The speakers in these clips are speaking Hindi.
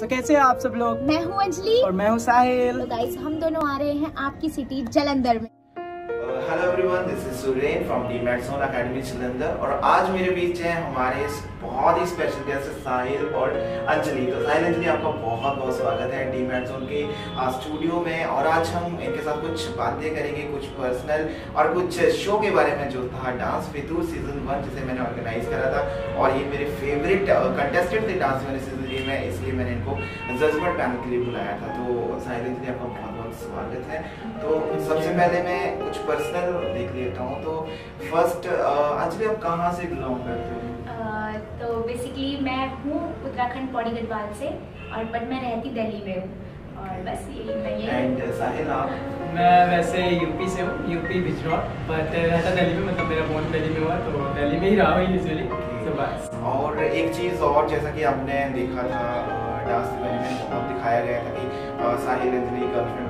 तो कैसे हैं आप सब लोग? मैं हूँ अंजलि। और मैं हूँ साहिल। तो गाइस हम दोनों आ रहे हैं आपकी सिटी जलंधर में। Hello everyone this is Suren from Demat Zone Academy Jalandhar और आज मेरे बीच हैं हमारे बहुत ही स्पेशल गेस्ट साहिल और अंजलि। तो साहिल, अंजलि, आपका बहुत बहुत स्वागत है डीमैट जोन के स्टूडियो में। और आज हम इनके साथ कुछ बातें करेंगे, कुछ पर्सनल और कुछ शो के बारे में, जो था डांस फितूर सीज़न वन जिसे मैंने ऑर्गेनाइज करा था। और ये मेरे फेवरेट कंटेस्टेंट थे डांस वाले सीज़न में, इसलिए मैंने इनको जजमेंट पैनल के लिए बुलाया था। तो साहिल, अंजलि, आपका बहुत स्वागत है। तो सबसे पहले मैं कुछ पर्सनल देख लेता हूँ। तो फ़र्स्ट अंजलि आप कहाँ से बिलोंग करते हो? तो बेसिकली मैं हूँ उत्तराखंड पौड़ी गढ़वाल से और बट मैं रहती दिल्ली में हूँ। और बस यही मैं एंड साहिल आप? मैं वैसे यूपी से हूँ यूपी बिजनौर बट रहता दिल्ली में मतलब मेरा दिल्ली में हुआ तो दिल्ली में ही रहा हूँ यूजली तो बस। और एक चीज़ और जैसा कि आपने देखा था डांस में बहुत दिखाया गया था कि Sahil Anjali girlfriend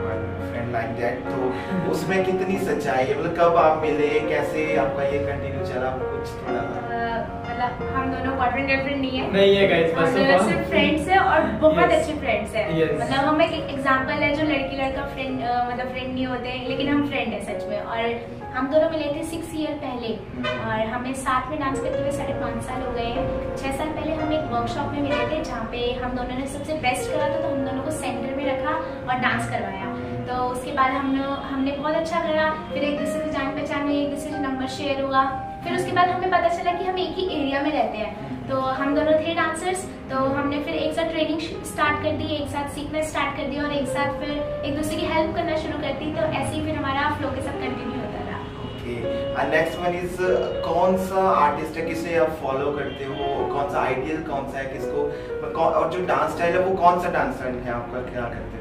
friend like that तो उसमें कितनी सच्चाई है? मतलब कब आप मिले? कैसे आपका ये कंटिन्यू चला? कुछ थोड़ा सा? मतलब हम दोनों बॉयफ्रेंड गर्लफ्रेंड नहीं है। नहीं है गाइस हम बस दोनों सिर्फ़ फ्रेंड्स है और बहुत अच्छे फ्रेंड्स हैं। मतलब हम एक एग्जांपल है जो लड़की लड़का फ्रेंड मतलब फ्रेंड नहीं होते लेकिन हम फ्रेंड है सच में। और हम दोनों मिले थे सिक्स ईयर पहले। और हमें साथ में डांस करते हुए साढ़े पाँच साल हो गए। हैं छह साल पहले हम एक वर्कशॉप में मिले थे जहाँ पे हम दोनों ने सबसे बेस्ट करा था तो हम दोनों को सेंटर में रखा और डांस करवाया। तो उसके बाद हम हमने बहुत अच्छा करा। फिर एक दूसरे से जान पहचान हुई, एक दूसरे से नंबर शेयर हुआ। फिर उसके बाद हमें पता चला कि हम एक ही एरिया में रहते हैं। तो हम दोनों थे डांसर्स तो हमने फिर एक साथ ट्रेनिंग स्टार्ट कर दी, एक साथ सीखना स्टार्ट कर दिया और एक साथ फिर एक दूसरे की हेल्प करना शुरू कर दी। तो ऐसे ही फिर हमारा फ्लो के साथ कंटिन्यू होता रहा। नेक्स्ट वन इज़ कौन सा आर्टिस्ट है किसे आप फॉलो करते हो? कौन सा आइडियल कौन सा है किसको? और जो डांस स्टाइल है, वो कौन सा डांस स्टाइल है आपका? क्या करते हो?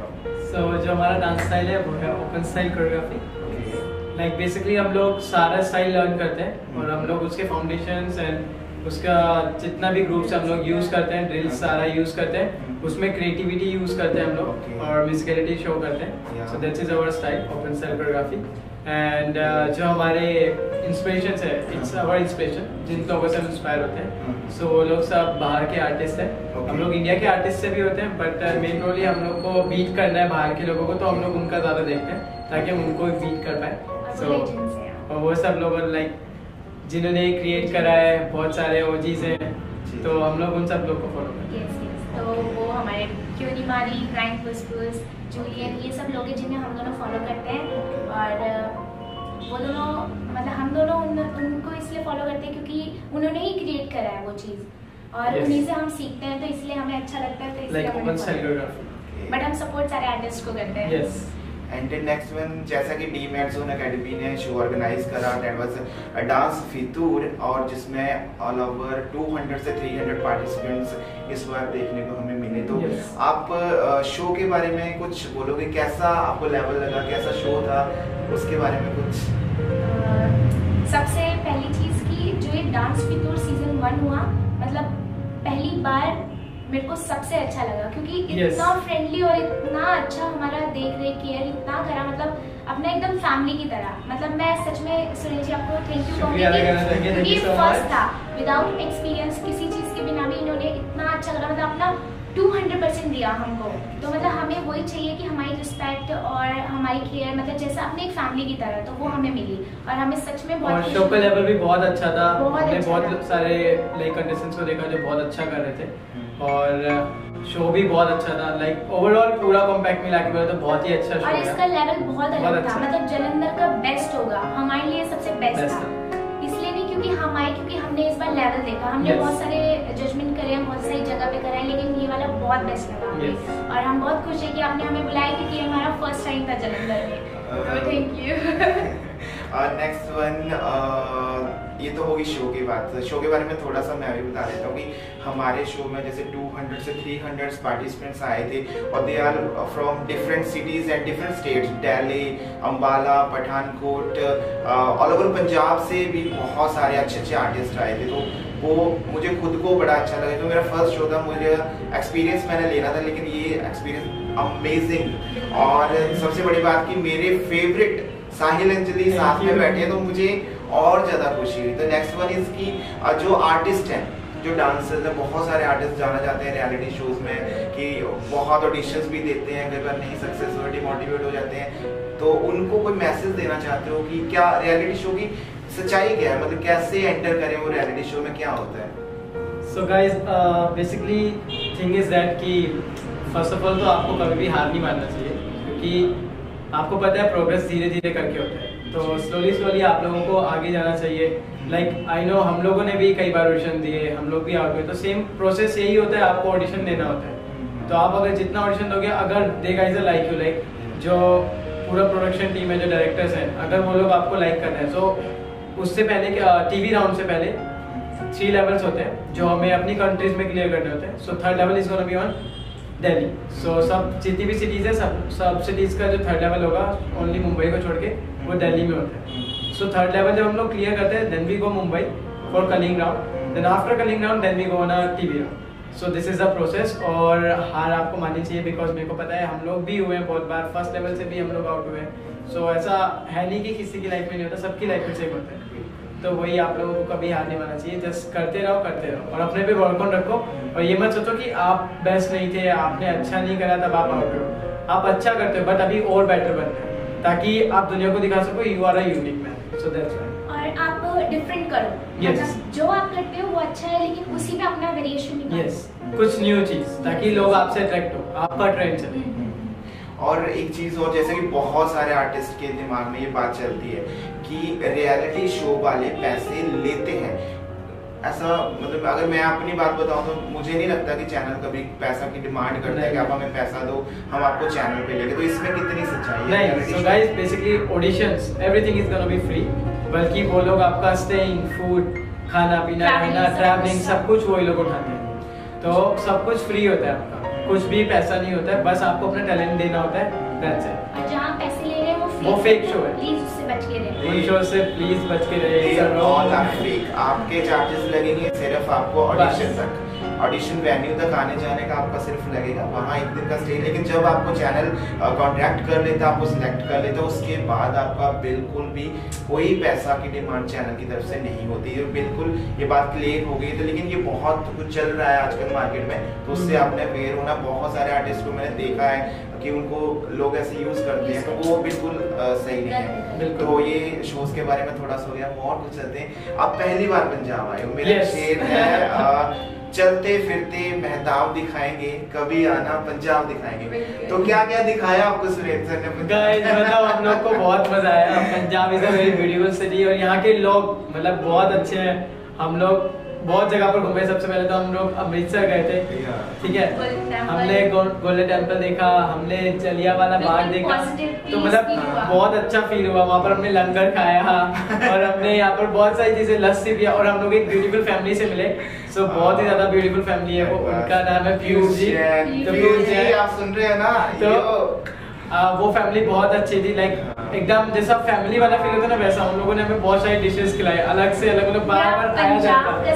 सो जो हमारा डांस स्टाइल है वो है open style choreography like basically हम लोग सारा स्टाइल लर्न करते हैं और हम लोग उसके फाउंडेशन एंड उसका जितना भी ग्रुप्स हम लोग यूज़ करते हैं ड्रिल्स सारा यूज़ करते हैं. उसमें क्रिएटिविटी यूज़ करते हैं हम लोग Okay. और म्यूजिकलिटी शो करते हैं। So that is our style open style choreography and जो हमारे इंस्पिरेशन है इट्स अवर इंस्पिरेशन जिन लोगों से हम इंस्पायर होते हैं। सो वो लोग सब बाहर के आर्टिस्ट हैं। Okay. हम लोग इंडिया के आर्टिस्ट से भी होते हैं बट मेन रोल हम लोग को बीट करना है बाहर के लोगों को तो हम लोग उनका ज़्यादा देखते हैं ताकि हम उनको बीट कर पाए। सो So, वो और वो सब लोग लाइक जिन्होंने क्रिएट करा है बहुत सारे ओजीज हैं तो हम लोग उन सब लोग को फॉलो करते हैं. तो वो हमारे क्यूनी मारी क्राइम पुस्पुस जूलियन ये सब लोग हैं जिन्हें हम दोनों फॉलो करते हैं। और वो दोनों मतलब हम दोनों उन, उनको इसलिए फॉलो करते हैं क्योंकि उन्होंने ही क्रिएट करा है वो चीज़। और Yes. उन्हीं से हम सीखते हैं तो इसलिए हमें अच्छा लगता है तो इसलिए like। बट हम सपोर्ट सारे आर्टिस्ट को करते हैं। यस एंड नेक्स्ट वन जैसा कि डी मैट जोन अकेडमी ने शो ऑर्गेनाइज करा दैट वाज डांस फितूर और जिसमें ऑल ओवर 200 से 300 पार्टिसिपेंट्स इस बार देखने को हमें मिले। तो Yes. आप शो के बारे में कुछ बोलोगे? कैसा आपको लेवल लगा? कैसा शो था? उसके बारे में कुछ। अ, सबसे पहली चीज़ की जो ये डांस फितूर सीज़न वन हुआ मतलब पहली बार मेरे को सबसे अच्छा लगा क्योंकि Yes. इतना फ्रेंडली और इतना अच्छा हमारा देख रेख केयर इतना करा मतलब अपना एकदम फैमिली की तरह। मतलब मैं सच में सुनील जी आपको थैंक यू क्योंकि फ़र्स्ट था विदाउट एक्सपीरियंस किसी चीज़ के बिना भी इन्होंने इतना अच्छा करा मतलब अपना 200 परसेंट दिया हमको। तो मतलब हमें वही चाहिए कि हमारी रिस्पेक्ट और हमारी केयर मतलब जैसा अपने एक फैमिली की तरह तो वो हमें मिली। और हमें सच में बहुत और शो का लेवल भी बहुत अच्छा था। बहुत हमने अच्छा बहुत। सारे लाइक कंटेस्टेंट्स को देखा जो बहुत अच्छा कर रहे थे। और शो भी बहुत अच्छा था. लाइक ओवरऑल पूरा कॉम्पैक्ट मिला के तो बहुत ही अच्छा शो और इसका लेवल बहुत बहुत अलग था. अच्छा। मतलब जलंधर का बेस्ट होगा. हमारे लिए सबसे बेस्ट Best था. इसलिए नहीं क्योंकि हम आए क्योंकि हमने इस बार लेवल देखा. हमने Yes. बहुत सारे जजमेंट करे हैं बहुत सारी जगह पे कराए लेकिन ये वाला बहुत बेस्ट लगा हमें. Yes. और हम बहुत खुश है कि आपने हमें बुलाया क्योंकि हमारा फ़र्स्ट टाइम था जलंधर में. तो थैंक यू नेक्स्ट वन ये तो होगी शो की बात। शो के बारे में थोड़ा सा मैं भी बता देता हूँ कि हमारे शो में जैसे 200 से 300 पार्टिसिपेंट्स आए थे और they are from different cities and different states Delhi Ambala Pathankot all over Punjab से भी बहुत सारे अच्छे अच्छे आर्टिस्ट आए थे। तो वो मुझे खुद को बड़ा अच्छा लगा तो मेरा फ़र्स्ट शो था, मुझे एक्सपीरियंस मैंने लेना था, लेकिन ये एक्सपीरियंस अमेजिंग और सबसे बड़ी बात कि मेरे फेवरेट साहिल अंजलि साथ में बैठे हैं तो मुझे और ज़्यादा खुशी हुई। तो नेक्स्ट वन इज़ की जो आर्टिस्ट हैं जो डांसर्स है बहुत सारे आर्टिस्ट जाना चाहते हैं रियलिटी शोज़ में कि बहुत ऑडिशंस भी देते हैं कई बार नहीं सक्सेस हो डिमोटिवेट हो जाते हैं तो उनको कोई मैसेज देना चाहते हो कि क्या रियलिटी शो की सच्चाई क्या है? मतलब कैसे एंटर करें वो रियलिटी शो में क्या होता है? So guys basically thing is that कि फ़र्स्ट ऑफ़ ऑल तो आपको कभी भी हार नहीं मानना चाहिए क्योंकि आपको पता है प्रोग्रेस धीरे धीरे करके होता है। तो स्लोली स्लोली आप लोगों को आगे जाना चाहिए। लाइक आई नो हम लोगों ने भी कई बार ऑडिशन दिए, हम लोग भी आउट हुए। तो सेम प्रोसेस यही होता है, आपको ऑडिशन देना होता है। तो आप अगर जितना ऑडिशन दोगे, अगर they guys like you like जो पूरा प्रोडक्शन टीम है, जो डायरेक्टर्स हैं, अगर वो लोग आपको लाइक कर रहे हैं। सो उससे पहले टीवी राउंड से पहले थ्री लेवल्स होते हैं, जो हमें अपनी कंट्रीज़ में क्लियर करने होते हैं। So third level is gonna be on Delhi. So सब जितनी भी सिटीज़ है सब सब सिटीज़ का जो थर्ड लेवल होगा ओनली मुंबई को छोड़ के वो दिल्ली में होता है। सो थर्ड लेवल जब हम लोग क्लियर करते हैं then we go Mumbai for culling round then after culling round then we go on a TV round so this is the process और हार आपको माननी चाहिए बिकॉज़ मेरे को पता है हम लोग भी हुए हैं बहुत बार। फ़र्स्ट लेवल से भी हम लोग आउट हुए हैं। सो so, ऐसा है नहीं कि किसी की लाइफ में नहीं होता सबकी लाइफ में सेम होता है। तो वही आप लोगों को कभी हार नहीं मानना चाहिए। जस्ट करते रहो करते रहो। और अपने पे वर्क ऑन रखो। और ये मत सोचो कि आप बेस्ट नहीं थे आपने अच्छा नहीं करा तब आप आउट हो। आप अच्छा करते हो बट अभी और बेटर बनते हैं ताकि आप दुनिया को दिखा सको you are a unique man so that's why और आप डिफरेंट करो। Yes. मतलब जो आप करते हो वो अच्छा है लेकिन उसी में अपना वेरिएशन निकालो। यस कुछ न्यू चीज़ ताकि लोग आपसे अट्रैक्ट हो। आपका ट्रेंड चले। और एक चीज़ और जैसे कि बहुत सारे आर्टिस्ट के दिमाग में ये बात चलती है कि रियलिटी शो वाले पैसे लेते हैं। ऐसा मतलब अगर मैं अपनी बात बताऊँ तो मुझे नहीं लगता कि चैनल कभी पैसा की डिमांड करता है कि आप हमें पैसा दो हम आपको चैनल पे लेंगे तो इसमें कितनी सच्चाई है नहीं so guys basically auditions everything is gonna be free बल्कि वो लोग आपका स्टेइंग फ़ूड खाना पीना रहना ट्रैवलिंग सब कुछ वही लोग उठाते हैं। तो सब कुछ फ्री होता है आपका। कुछ भी पैसा नहीं होता है बस आपको अपना टैलेंट देना होता है दैट्स इट और पैसे ले रहे हैं वो फेक शो है। प्लीज़ उससे बच के रहे उन शो से प्लीज़ बच के रहिए. आपके चार्जेस लगेंगे सिर्फ़ आपको ऑडिशन। तक ऑडिशन वेन्यू तक आने जाने का आपका सिर्फ़ लगेगा, वहाँ एक दिन का स्टे लेकिन जब आपको चैनल कॉन्ट्रैक्ट कर लेता, आपको सिलेक्ट कर लेता, उसके बाद आपका बिल्कुल भी कोई पैसा की डिमांड चैनल की तरफ़ से नहीं होती है बिल्कुल, ये बात क्लियर हो गई तो लेकिन ये बहुत कुछ चल रहा है आजकल मार्केट में तो उससे। आपने अवेयर होना, बहुत सारे आर्टिस्ट को मैंने देखा है कि उनको लोग ऐसे यूज़ करते हैं तो वो बिल्कुल सही नहीं है। तो ये शोज़ के बारे में थोड़ा सा हो गया और कुछ चलते हैं। आप पहली बार पंजाब आए हो। मेरा शेर है चलते फिरते मेहताब दिखाएँगे कभी आना पंजाब दिखाएँगे। तो क्या क्या दिखाया आपको सुरेंद्र सर ने गाइस मतलब हम लोग को बहुत मज़ा आया। Punjab is a very beautiful city और यहाँ के लोग मतलब बहुत अच्छे हैं। हम लोग बहुत जगह पर घूमे। सबसे पहले तो हम लोग अमृतसर गए थे। ठीक है? हमने गोल्डन टेंपल देखा हमने जलिया वाला बाग देखा। तो मतलब बहुत अच्छा फील हुआ। वहाँ पर हमने लंगर खाया और हमने यहाँ पर बहुत सारी चीज़ें लस्सी पिया और हम लोग एक ब्यूटीफुल फैमिली से मिले। सो बहुत ही ज़्यादा ब्यूटीफुल फैमिली है वो। उनका नाम है पीयूष जी। तो पीयूष जी आप सुन रहे हैं ना? तो- वो फैमिली बहुत अच्छी थी लाइक एकदम जैसा फैमिली वाला फील होता है ना वैसा हम लोगों ने हमें बहुत सारी डिशेस खिलाई अलग से अलग अलग बार बार आया जाता है।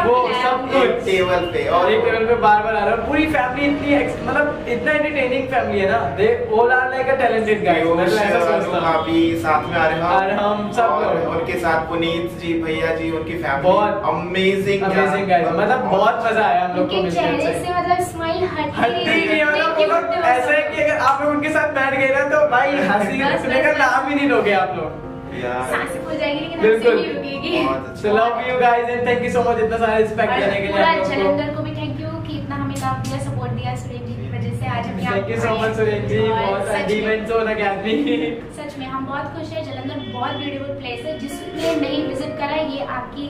वो सब। टेबल पे और एक टेबल पे बार बार आ रहा है। पूरी फैमिली इतनी मतलब इतना एंटरटेनिंग फैमिली है ना। They all are like a talented guys मैं ऐसा सोचता हूँ। साथ में आ रहे और हम सब और उनके साथ पुनीत जी भैया जी उनकी फैमिली बहुत अमेजिंग अमेजिंग गाइस मतलब बहुत मज़ा आया हम लोग को चेहरे से। मतलब स्माइल हटती नहीं मतलब लोग ऐसा है कि अगर आप लोग उनके साथ बैठ गए ना तो भाई हँसी रुकने का नाम ही नहीं लोगे आप लोग। यार। साँसें फूल जाएगी लेकिन बिल्कुल। हँसी नहीं रुकेगी। बहुत। So love you guys and thank you so much इतना सारा रिस्पेक्ट देने के लिए पूरा जलंधर को भी थैंक यू कि इतना हमें काम दिया सपोर्ट दिया सुरेश जी की वजह से आज हम यहाँ thank you so much Suresh ji. बहुत सच में- अकेडमी सच में हम बहुत खुश हैं जलंधर बहुत ब्यूटीफुल प्लेस है जिसने नहीं विज़िट करा ये आपकी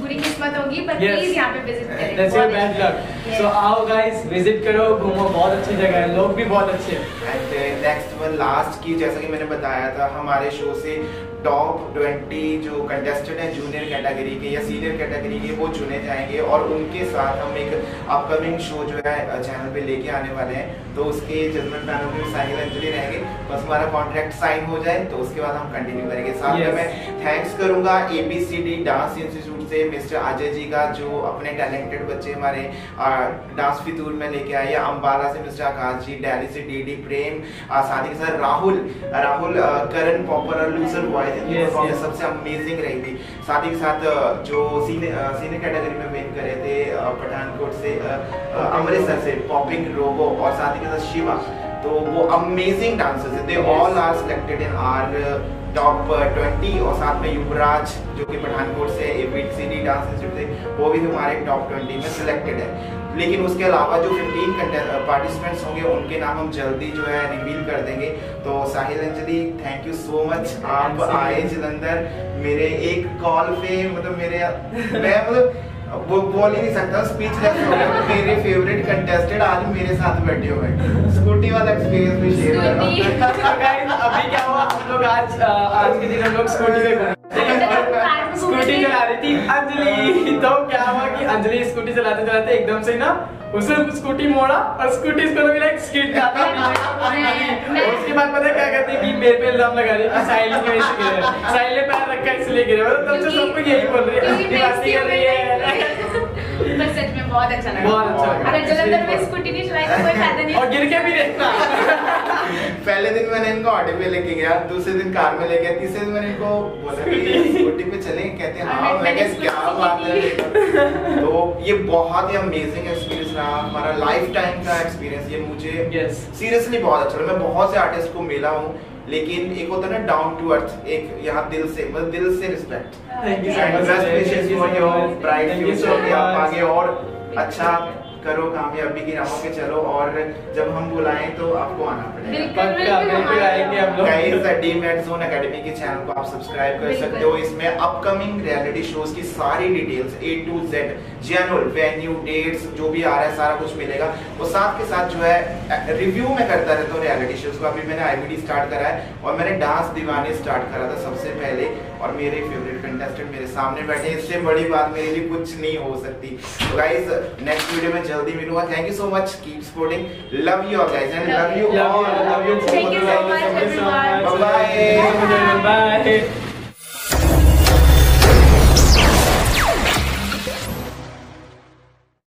बुरी किस्मत होगी बट प्लीज़ यहाँ पे विज़िट करें। That's your bad luck so आओ गाइस विज़िट करो घूमो बहुत अच्छी जगह है लोग भी बहुत अच्छे हैं। एंड नेक्स्ट वन लास्ट की जैसा कि मैंने बताया था हमारे शो से टॉप 20 जो कंटेस्टेंट हैं जूनियर कैटेगरी के या सीनियर कैटेगरी के वो चुने जाएँगे और उनके साथ हम एक अपकमिंग शो जो है चैनल पे लेके आने वाले हैं। तो उसके जजमेंट पैनल में साहिल अंजलि रहेंगे। बस हमारा कॉन्ट्रैक्ट साइन हो जाए तो उसके बाद हम कंटिन्यू करेंगे। साथ में Yes. मैं थैंक्स करूँगा एबीसीडी डांस इंस्टीट्यूट से मिस्टर अजय जी का जो अपने टैलेंटेड बच्चे हमारे डांस फितूर में लेके आए या अम्बाला से मिस्टर आकाश जी डेली से डी प्रेम साथ ही साथ राहुल राहुल करण पॉपर और लूजर बॉयज़ इनकी Yes, परफॉर्मेंस. सबसे अमेजिंग रही थी। साथ ही साथ जो सीनियर सीनियर कैटेगरी में विन करे थे पठानकोट से अमृतसर से पॉपिंग रोबो और साथ ही के साथ शिवा तो वो अमेजिंग डांसर्स है they all are selected in our top twenty और साथ में युवराज जो कि पठानकोट से एबिट सिटी डांस इंस्टीट्यूट से वो भी हमारे टॉप ट्वेंटी में सिलेक्टेड है। लेकिन उसके अलावा जो 15 पार्टिसिपेंट्स होंगे उनके नाम हम जल्दी जो है रिवील कर देंगे। तो Sahil Anjali thank you so much आप आए जलंधर मेरे एक कॉल पे मतलब मेरे मैं मतलब वो बोल ही नहीं सकता गया मेरे फेवरेट कंटेस्टेंट आज मेरे साथ बैठे हुए हैं। स्कूटी वाला एक्सपीरियंस भी शेयर कर रहा हूँ। अभी क्या हुआ? हम लोग आज आज के दिन हम लोग स्कूटी पे स्कूटी चला रही थी अंजलि। तो क्या अंजलि स्कूटी चलाते चलाते एकदम से ना उसने स्कूटी मोड़ा और स्कूटी इसको स्किड जाता है उसके बाद पता क्या कहते हैं कि मेरे पे इल्ज़ाम लगा रही है साहिल की वजह से गिरे। साहिल ने पैर रखा इसलिए गिरे। मतलब तब से सबको यही बोल रही है। बात कर रही है। बहुत अच्छा लगा। बहुत अच्छा लगा। अगर जलंधर में स्कूटी नहीं चलाई तो कोई फ़ायदा नहीं। और गिर के भी देखना पहले दिन मैंने इनको ऑटो पे लेके गया दूसरे दिन कार में ले गया तीसरे दिन मैंने इनको बोला कि स्कूटी पे चले? कहते हैं हाँ मैं क्या बात है? तो ये बहुत ही अमेजिंग एक्सपीरियंस रहा। हमारा लाइफ टाइम का एक्सपीरियंस ये मुझे सीरियसली बहुत अच्छा लगा। मैं बहुत से आर्टिस्ट को मिला हूँ लेकिन एक होता है ना डाउन टू अर्थ एक यहाँ दिल से मतलब दिल से respect. Best wishes for your bright future कि आप आगे और अच्छा। करो कामयाबी की राहों पे चलो और जब हम बुलाएँ तो आपको आना पड़ेगा। डीमेट जोन एकेडमी के चैनल को आप सब्सक्राइब कर सकते हो। इसमें अपकमिंग रियलिटी शोज़ की सारी details A to Z venue dates जो भी आ रहा है सारा कुछ मिलेगा। वो साथ के साथ जो है रिव्यू में करता रहता हूँ रियलिटी शोज़ को। अभी मैंने आईवीडी स्टार्ट करा है और मैंने डांस दीवाने स्टार्ट करा था सबसे पहले। और मेरे फेवरेट कंटेस्टेंट मेरे सामने बैठे इससे बड़ी बात मेरे लिए कुछ नहीं हो सकती। तो गाइस नेक्स्ट वीडियो में जल्दी मिलूँगा। Thank you so much keep supporting love you all guys and love you all love you thank you so much bye bye